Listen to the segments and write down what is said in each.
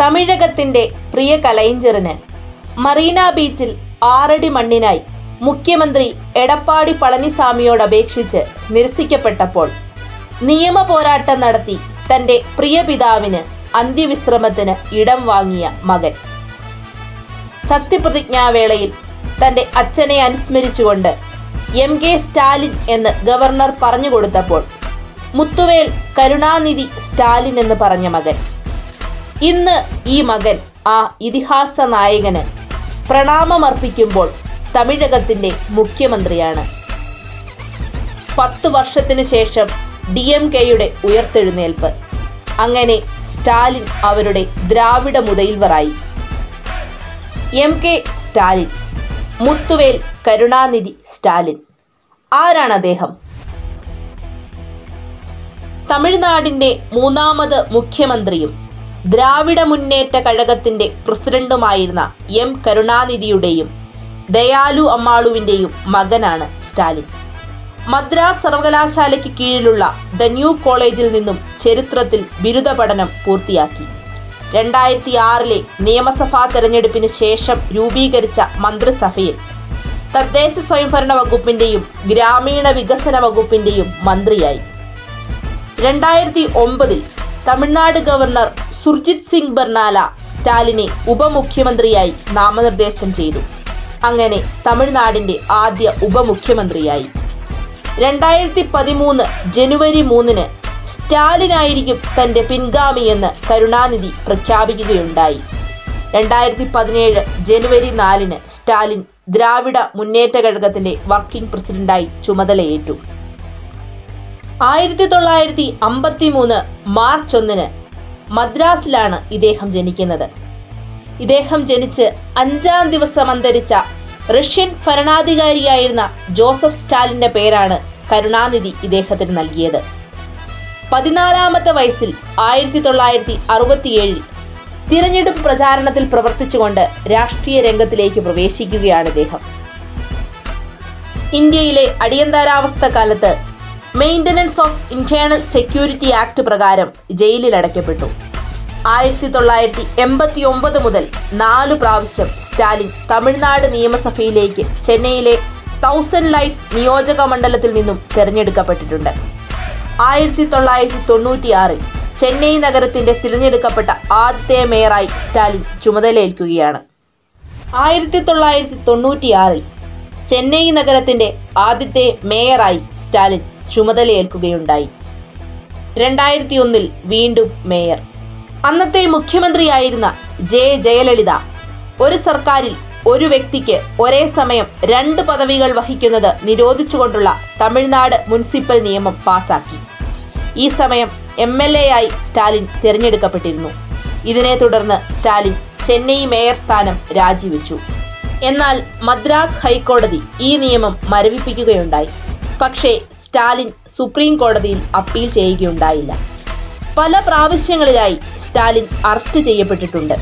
തമിഴകത്തിന്റെ പ്രിയ കലൈഞ്ചറിന്. മറീന ബീച്ചിൽ ആറടി മണ്ണിനായി മുഖ്യമന്ത്രി എടപ്പാടി പളനിസ്വാമിയോട് അപേക്ഷിച്ച് നിരസിക്കപ്പെട്ടപ്പോൾ നിയമ പോരാട്ടം നടത്തി തന്റെ പ്രിയ പിതാവിന് അന്ത്യവിശ്രമത്തിന് ഇടം വാങ്ങിയ മകൻ. സത്യപ്രതിജ്ഞാവേളയിൽ തന്റെ അച്ഛനെ അനുസ്മരിച്ചുകൊണ്ട് എം കെ സ്റ്റാലിൻ എന്ന് ഗവർണർ പറഞ്ഞു കൊടുത്തപ്പോൾ മുത്തുവേൽ കരുണാനിധി സ്റ്റാലിൻ എന്ന് പറഞ്ഞ മകൻ. ഇന്ന് ഈ മകൻ ആ ഇതിഹാസ നായകന് പ്രണാമമർപ്പിക്കുമ്പോൾ തമിഴകത്തിന്റെ മുഖ്യമന്ത്രിയാണ്. പത്ത് വർഷത്തിനു ശേഷം ഡി എം കെയുടെ ഉയർത്തെഴുന്നേൽപ്പ്. അങ്ങനെ സ്റ്റാലിൻ അവരുടെ ദ്രാവിഡ മുതയിൽവറായി എം കെ സ്റ്റാലിൻ മുത്തുവേൽ കരുണാനിധി സ്റ്റാലിൻ ആരാണ് അദ്ദേഹം? തമിഴ്നാടിന്റെ മൂന്നാമത് മുഖ്യമന്ത്രിയും ദ്രാവിഡ മുന്നേറ്റ കഴകത്തിന്റെ പ്രസിഡന്റുമായിരുന്ന എം കരുണാനിധിയുടെയും ദയാലു അമ്മാളുവിന്റെയും മകനാണ് സ്റ്റാലിൻ. മദ്രാസ് സർവകലാശാലയ്ക്ക് കീഴിലുള്ള ദ ന്യൂ കോളേജിൽ നിന്നും ചരിത്രത്തിൽ ബിരുദ പഠനം പൂർത്തിയാക്കി. രണ്ടായിരത്തി ആറിലെ നിയമസഭാ തെരഞ്ഞെടുപ്പിന് ശേഷം രൂപീകരിച്ച മന്ത്രിസഭയിൽ തദ്ദേശ സ്വയംഭരണ വകുപ്പിന്റെയും ഗ്രാമീണ വികസന വകുപ്പിന്റെയും മന്ത്രിയായി. രണ്ടായിരത്തി ഒമ്പതിൽ തമിഴ്നാട് ഗവർണർ സുർജിത് സിംഗ് ബർണാല സ്റ്റാലിനെ ഉപമുഖ്യമന്ത്രിയായി നാമനിർദ്ദേശം ചെയ്തു. അങ്ങനെ തമിഴ്നാടിന്റെ ആദ്യ ഉപമുഖ്യമന്ത്രിയായി. രണ്ടായിരത്തി പതിമൂന്ന് ജനുവരി മൂന്നിന് സ്റ്റാലിനായിരിക്കും തന്റെ പിൻഗാമിയെന്ന് കരുണാനിധി പ്രഖ്യാപിക്കുകയുണ്ടായി. രണ്ടായിരത്തി പതിനേഴ് ജനുവരി നാലിന് സ്റ്റാലിൻ ദ്രാവിഡ മുന്നേറ്റ കഴകത്തിന്റെ വർക്കിംഗ് പ്രസിഡന്റായി ചുമതലയേറ്റു. ആയിരത്തി തൊള്ളായിരത്തി അമ്പത്തി മൂന്ന് മാർച്ച് ഒന്നിന് മദ്രാസിലാണ് ഇദ്ദേഹം ജനിക്കുന്നത്. ഇദ്ദേഹം ജനിച്ച് അഞ്ചാം ദിവസം അന്തരിച്ച റഷ്യൻ ഭരണാധികാരിയായിരുന്ന ജോസഫ് സ്റ്റാലിന്റെ പേരാണ് കരുണാനിധി ഇദ്ദേഹത്തിന് നൽകിയത്. പതിനാലാമത്തെ വയസ്സിൽ ആയിരത്തി തൊള്ളായിരത്തി അറുപത്തിയേഴിൽ തിരഞ്ഞെടുപ്പ് പ്രചാരണത്തിൽ പ്രവർത്തിച്ചുകൊണ്ട് രാഷ്ട്രീയ രംഗത്തിലേക്ക് പ്രവേശിക്കുകയാണ് ഇദ്ദേഹം. ഇന്ത്യയിലെ അടിയന്തരാവസ്ഥ കാലത്ത് maintenance of internal security act പ്രകാരം ജയിലിൽ അടയ്ക്കപ്പെട്ടു. ആയിരത്തി തൊള്ളായിരത്തി എൺപത്തി ഒമ്പത് മുതൽ നാലു പ്രാവശ്യം സ്റ്റാലിൻ തമിഴ്നാട് നിയമസഭയിലേക്ക് ചെന്നൈയിലെ തൗസൻഡ് ലൈറ്റ്സ് നിയോജക മണ്ഡലത്തിൽ നിന്നും തിരഞ്ഞെടുക്കപ്പെട്ടിട്ടുണ്ട്. ആയിരത്തി തൊള്ളായിരത്തി തൊണ്ണൂറ്റിയാറിൽ ചെന്നൈ നഗരത്തിന്റെ തിരഞ്ഞെടുക്കപ്പെട്ട ആദ്യത്തെ മേയറായി സ്റ്റാലിൻ ചുമതലയേൽക്കുകയാണ്. ആയിരത്തി തൊള്ളായിരത്തി തൊണ്ണൂറ്റിയാറിൽ ചെന്നൈ നഗരത്തിന്റെ ആദ്യത്തെ മേയറായി സ്റ്റാലിൻ ചുമതലയേൽക്കുകയുണ്ടായി. രണ്ടായിരത്തി ഒന്നിൽ വീണ്ടും മേയർ. അന്നത്തെ മുഖ്യമന്ത്രിയായിരുന്ന ജെ. ജയലളിത ഒരു സർക്കാരിൽ ഒരു വ്യക്തിക്ക് ഒരേ സമയം രണ്ട് പദവികൾ വഹിക്കുന്നത് നിരോധിച്ചുകൊണ്ടുള്ള തമിഴ്നാട് മുനിസിപ്പൽ നിയമം പാസാക്കി. ഈ സമയം എം. എൽ. എ. ആയി സ്റ്റാലിൻ തിരഞ്ഞെടുക്കപ്പെട്ടിരുന്നു. ഇതിനെ തുടർന്ന് സ്റ്റാലിൻ ചെന്നൈ മേയർ സ്ഥാനം രാജിവെച്ചു. എന്നാൽ മദ്രാസ് ഹൈക്കോടതി ഈ നിയമം മരവിപ്പിക്കുകയുണ്ടായി. പക്ഷേ സ്റ്റാലിൻ സുപ്രീം കോടതിയിൽ അപ്പീൽ ചെയ്യുകയുണ്ടായില്ല. പല പ്രാവശ്യങ്ങളിലായി സ്റ്റാലിൻ അറസ്റ്റ് ചെയ്യപ്പെട്ടിട്ടുണ്ട്.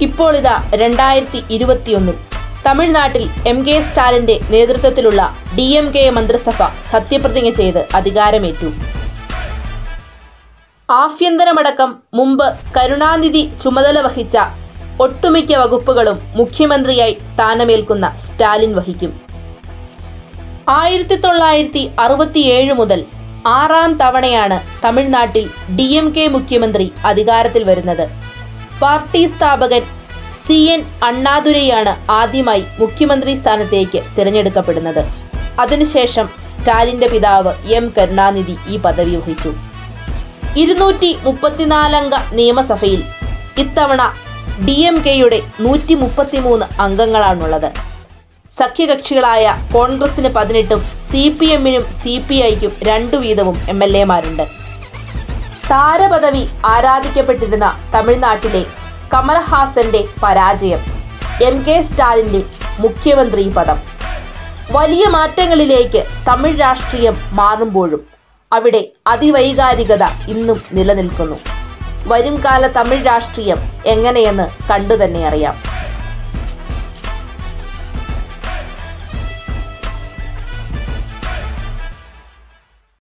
ഇപ്പോൾ ഇതാ രണ്ടായിരത്തി ഇരുപത്തിയൊന്നിൽ തമിഴ്നാട്ടിൽ എം കെ സ്റ്റാലിന്റെ നേതൃത്വത്തിലുള്ള ഡി എം കെ മന്ത്രിസഭ സത്യപ്രതിജ്ഞ ചെയ്ത് അധികാരമേറ്റു. ആഭ്യന്തരമടക്കം മുമ്പ് കരുണാനിധി ചുമതല വഹിച്ച ഒട്ടുമിക്ക വകുപ്പുകളും മുഖ്യമന്ത്രിയായി സ്ഥാനമേൽക്കുന്ന സ്റ്റാലിൻ വഹിക്കും. ആയിരത്തി തൊള്ളായിരത്തി അറുപത്തിയേഴ് മുതൽ ആറാം തവണയാണ് തമിഴ്നാട്ടിൽ ഡി എം കെ മുഖ്യമന്ത്രി അധികാരത്തിൽ വരുന്നത്. പാർട്ടി സ്ഥാപകൻ സി എൻ അണ്ണാദുരയാണ് ആദ്യമായി മുഖ്യമന്ത്രി സ്ഥാനത്തേക്ക് തിരഞ്ഞെടുക്കപ്പെടുന്നത്. അതിനുശേഷം സ്റ്റാലിന്റെ പിതാവ് എം കരുണാനിധി ഈ പദവി വഹിച്ചു. ഇരുന്നൂറ്റി മുപ്പത്തിനാലംഗ നിയമസഭയിൽ ഇത്തവണ ഡി എം കെയുടെ നൂറ്റി മുപ്പത്തിമൂന്ന് അംഗങ്ങളാണുള്ളത്. സഖ്യകക്ഷികളായ കോൺഗ്രസിന് പതിനെട്ടും സി പി എമ്മിനും സി പി ഐക്കും രണ്ടു വീതവും എം എൽ എമാരുണ്ട്. താരപദവി ആരാധിക്കപ്പെട്ടിരുന്ന തമിഴ്നാട്ടിലെ കമൽഹാസന്റെ പരാജയം എം കെ സ്റ്റാലിന്റെ മുഖ്യമന്ത്രി പദം. വലിയ മാറ്റങ്ങളിലേക്ക് തമിഴ് രാഷ്ട്രീയം മാറുമ്പോഴും അവിടെ അതിവൈകാരികത ഇന്നും നിലനിൽക്കുന്നു. വരും കാല തമിഴ് രാഷ്ട്രീയം എങ്ങനെയെന്ന് കണ്ടു തന്നെ അറിയാം.